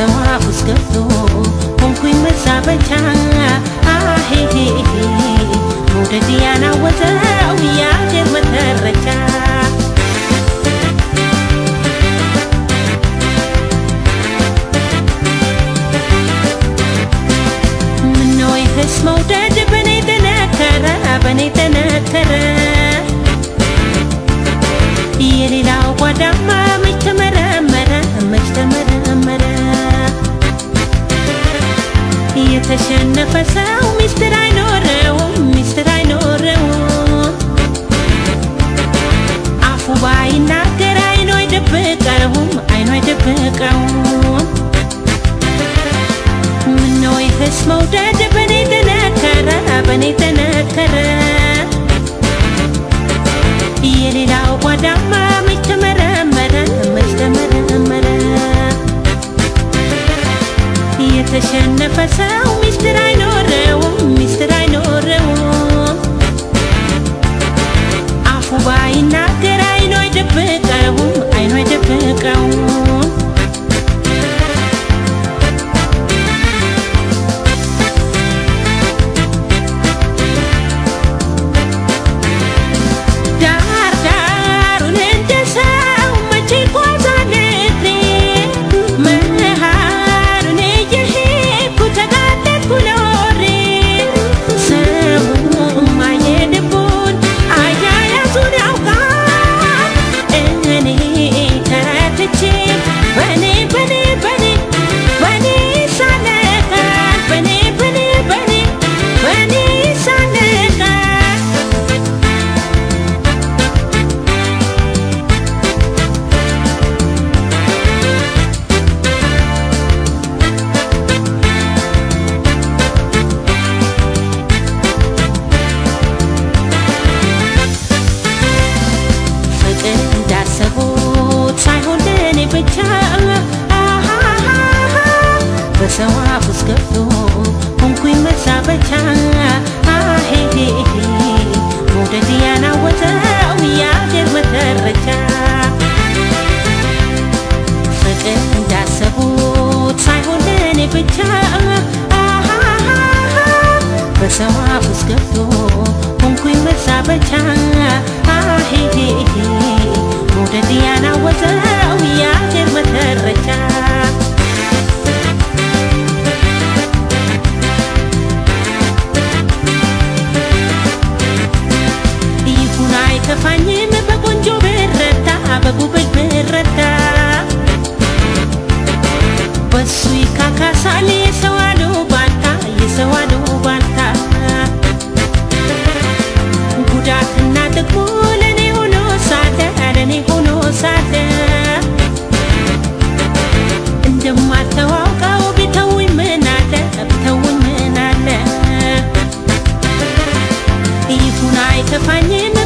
በሰው አፍ ውስጥ ገብቶ ሆንኩኝ መዛበቻ መውደድ ያናወዘው የተሸነፈ ሰው ሚስጥር አይኖረውም ሚስጥር አይኖረውም አፉ ባይናገር አይኑ አይደብቀውም አይኑ አይደብቀውም ምነው ይህስ መውደድ? በኔ ተነከረ በኔ ተነከረ። የሌላው ጓዳማ መች ተመረመረ? መች ተመረመረ የተሸነፈ ሰው ሚስጥር ይካካሳል የሰው አሉባልታ የሰው አሉባልታ ጉዳትና ጥቅሙ ለኔ ሆኖ ሳለ ለኔ ሆኖ ሳለ እንደማተዋውቀው ቢተውኝ ምን አለ ቢተውኝ ምን አለ ይሁን አይከፋኝም